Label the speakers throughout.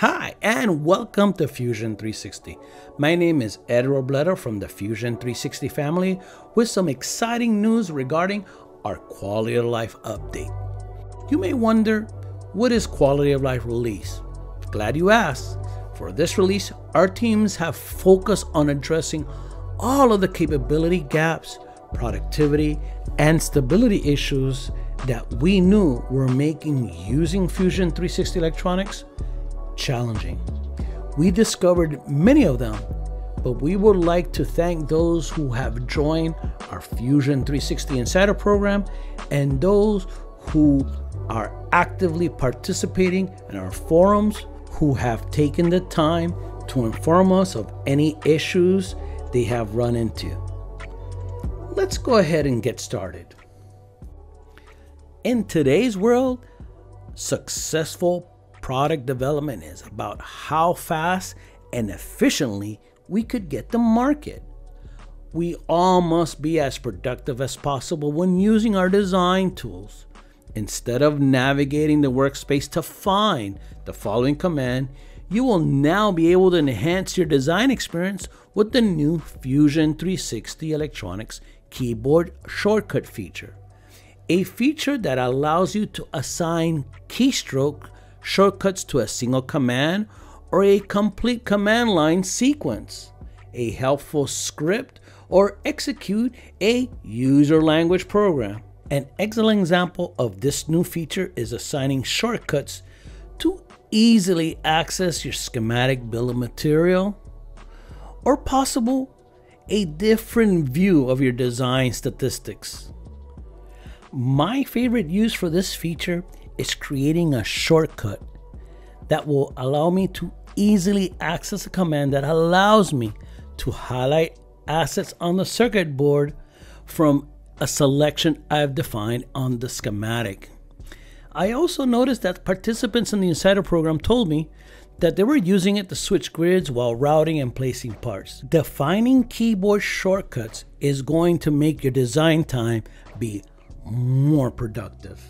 Speaker 1: Hi, and welcome to Fusion 360. My name is Ed Robledo from the Fusion 360 family with some exciting news regarding our quality of life update. You may wonder, what is quality of life release? Glad you asked. For this release, our teams have focused on addressing all of the capability gaps, productivity, and stability issues that we knew were making using Fusion 360 electronics challenging. We discovered many of them, but we would like to thank those who have joined our Fusion 360 Insider program and those who are actively participating in our forums who have taken the time to inform us of any issues they have run into. Let's go ahead and get started. In today's world, successful product development is about how fast and efficiently we could get to market. We all must be as productive as possible when using our design tools. Instead of navigating the workspace to find the following command, you will now be able to enhance your design experience with the new Fusion 360 Electronics keyboard shortcut feature. A feature that allows you to assign keystroke shortcuts to a single command or a complete command line sequence, a helpful script, or execute a user language program. An excellent example of this new feature is assigning shortcuts to easily access your schematic bill of material or possible a different view of your design statistics. My favorite use for this feature is creating a shortcut that will allow me to easily access a command that allows me to highlight assets on the circuit board from a selection I've defined on the schematic. I also noticed that participants in the Insider program told me that they were using it to switch grids while routing and placing parts. Defining keyboard shortcuts is going to make your design time be more productive.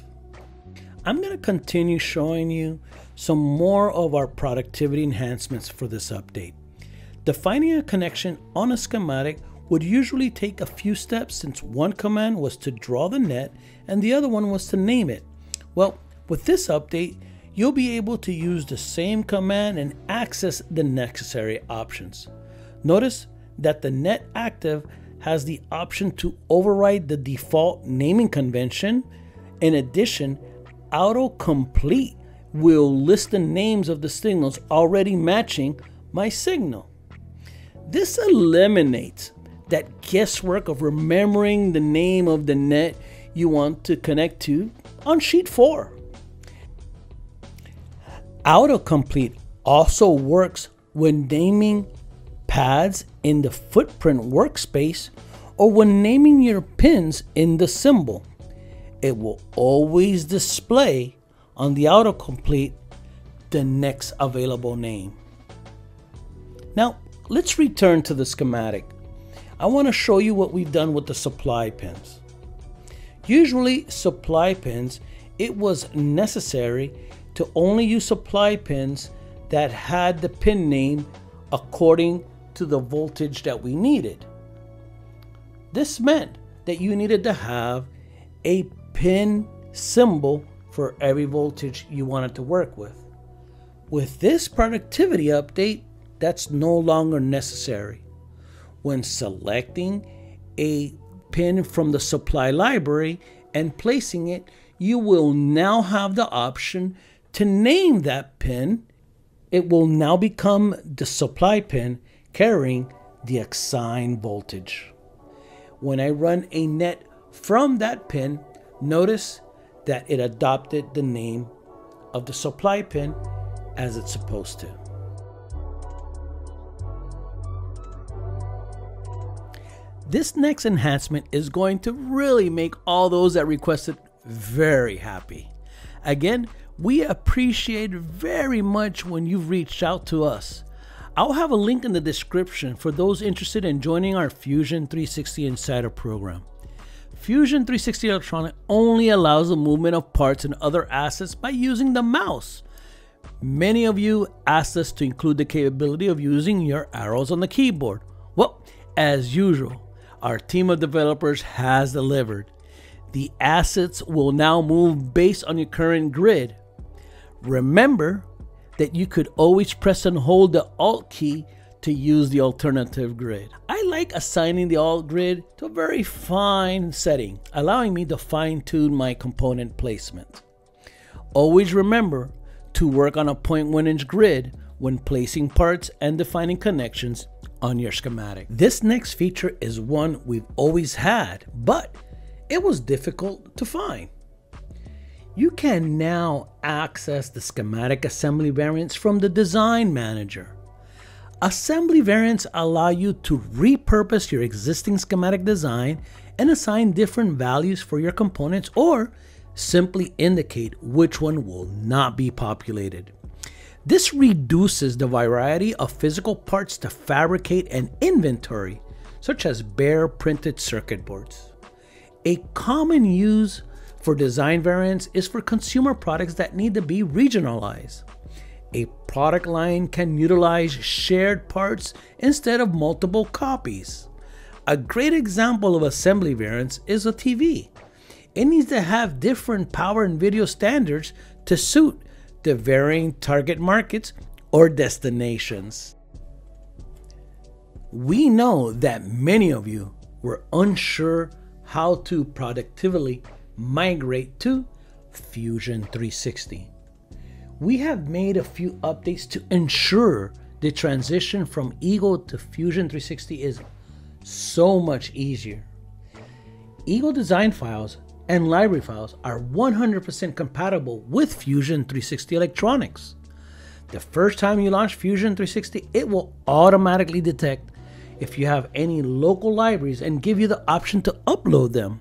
Speaker 1: I'm going to continue showing you some more of our productivity enhancements for this update. Defining a connection on a schematic would usually take a few steps since one command was to draw the net and the other one was to name it. Well, with this update, you'll be able to use the same command and access the necessary options. Notice that the net active has the option to override the default naming convention. In addition, autocomplete will list the names of the signals already matching my signal. This eliminates that guesswork of remembering the name of the net you want to connect to on sheet 4. Autocomplete also works when naming pads in the footprint workspace or when naming your pins in the symbol it will always display on the autocomplete the next available name. Now, let's return to the schematic. I want to show you what we've done with the supply pins. Usually, supply pins, it was necessary to only use supply pins that had the pin name according to the voltage that we needed. This meant that you needed to have a pin symbol for every voltage you wanted to work with. With this productivity update, that's no longer necessary. When selecting a pin from the supply library and placing it, you will now have the option to name that pin. It will now become the supply pin carrying the assigned voltage. When I run a net from that pin, Notice that it adopted the name of the supply pin as it's supposed to. This next enhancement is going to really make all those that requested very happy. Again, we appreciate very much when you've reached out to us. I'll have a link in the description for those interested in joining our Fusion 360 Insider program. Fusion 360 Electronic only allows the movement of parts and other assets by using the mouse. Many of you asked us to include the capability of using your arrows on the keyboard. Well, as usual, our team of developers has delivered. The assets will now move based on your current grid. Remember that you could always press and hold the Alt key to use the alternative grid. I like assigning the Alt grid to a very fine setting, allowing me to fine tune my component placement. Always remember to work on a 0.1 inch grid when placing parts and defining connections on your schematic. This next feature is one we've always had, but it was difficult to find. You can now access the schematic assembly variants from the design manager. Assembly variants allow you to repurpose your existing schematic design and assign different values for your components or simply indicate which one will not be populated. This reduces the variety of physical parts to fabricate and inventory, such as bare printed circuit boards. A common use for design variants is for consumer products that need to be regionalized. A product line can utilize shared parts instead of multiple copies. A great example of assembly variants is a TV. It needs to have different power and video standards to suit the varying target markets or destinations. We know that many of you were unsure how to productively migrate to Fusion 360. We have made a few updates to ensure the transition from Eagle to Fusion 360 is so much easier. Eagle design files and library files are 100% compatible with Fusion 360 electronics. The first time you launch Fusion 360, it will automatically detect if you have any local libraries and give you the option to upload them.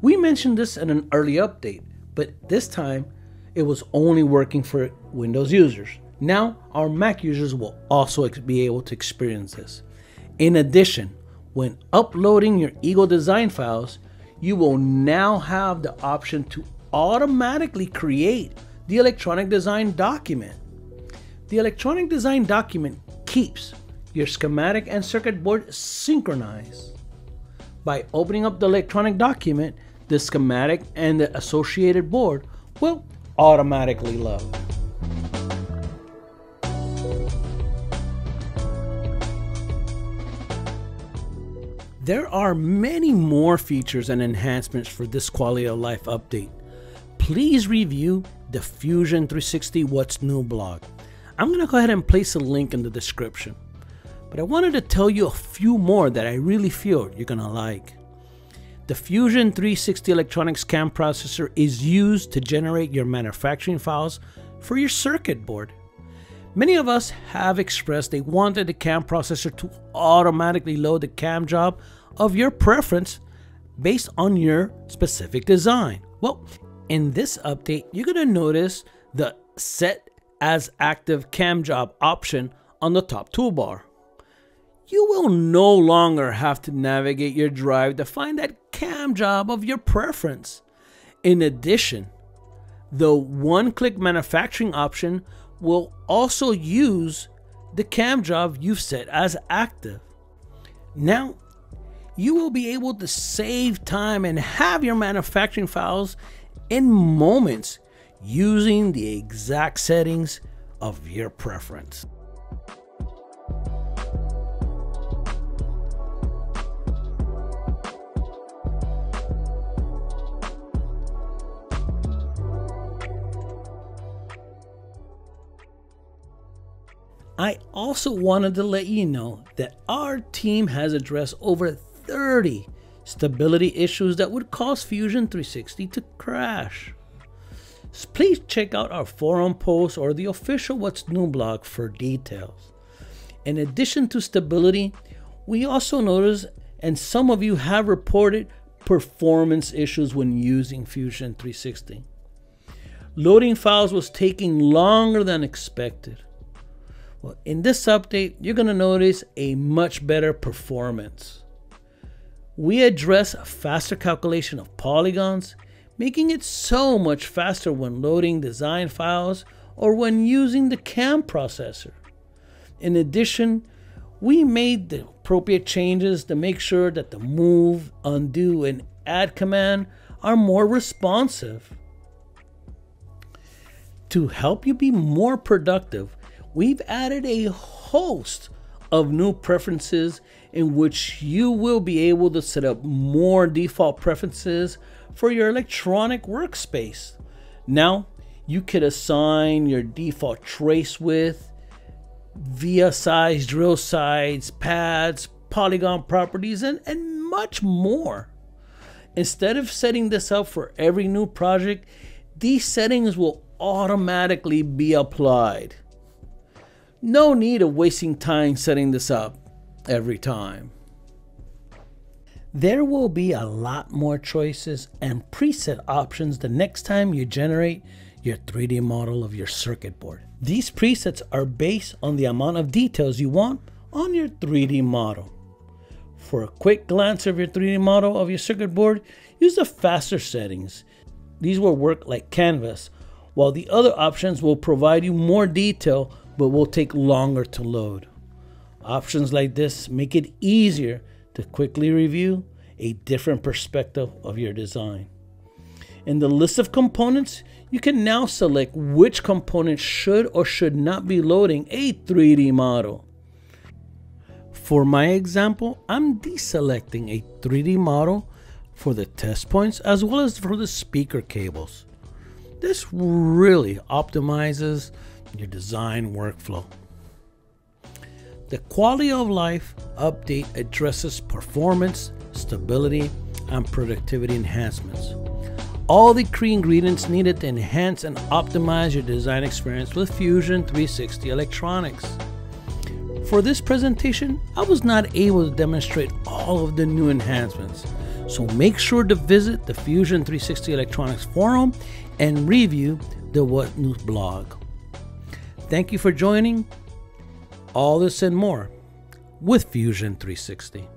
Speaker 1: We mentioned this in an early update, but this time it was only working for Windows users. Now, our Mac users will also be able to experience this. In addition, when uploading your Eagle design files, you will now have the option to automatically create the electronic design document. The electronic design document keeps your schematic and circuit board synchronized. By opening up the electronic document, the schematic and the associated board will automatically load. There are many more features and enhancements for this quality of life update. Please review the Fusion 360 What's New blog. I'm going to go ahead and place a link in the description. But I wanted to tell you a few more that I really feel you're going to like. The Fusion 360 Electronics CAM processor is used to generate your manufacturing files for your circuit board. Many of us have expressed they wanted the CAM processor to automatically load the CAM job of your preference based on your specific design. Well, in this update, you're going to notice the Set as Active CAM job option on the top toolbar. You will no longer have to navigate your drive to find that CAM job of your preference. In addition, the one click manufacturing option will also use the cam job you've set as active. Now, you will be able to save time and have your manufacturing files in moments using the exact settings of your preference. I also wanted to let you know that our team has addressed over 30 stability issues that would cause Fusion 360 to crash. So please check out our forum post or the official What's New blog for details. In addition to stability, we also noticed, and some of you have reported, performance issues when using Fusion 360. Loading files was taking longer than expected. Well, in this update, you're going to notice a much better performance. We address a faster calculation of polygons, making it so much faster when loading design files or when using the CAM processor. In addition, we made the appropriate changes to make sure that the move, undo, and add command are more responsive. To help you be more productive, we've added a host of new preferences in which you will be able to set up more default preferences for your electronic workspace. Now, you could assign your default trace width, via size, drill size, pads, polygon properties, and, and much more. Instead of setting this up for every new project, these settings will automatically be applied. No need of wasting time setting this up every time. There will be a lot more choices and preset options the next time you generate your 3D model of your circuit board. These presets are based on the amount of details you want on your 3D model. For a quick glance of your 3D model of your circuit board, use the faster settings. These will work like canvas, while the other options will provide you more detail but will take longer to load. Options like this make it easier to quickly review a different perspective of your design. In the list of components, you can now select which component should or should not be loading a 3D model. For my example, I'm deselecting a 3D model for the test points as well as for the speaker cables. This really optimizes your design workflow. The quality of life update addresses performance, stability, and productivity enhancements. All the key ingredients needed to enhance and optimize your design experience with Fusion 360 electronics. For this presentation, I was not able to demonstrate all of the new enhancements, so make sure to visit the Fusion 360 Electronics forum and review the What's New blog. Thank you for joining all this and more with Fusion 360.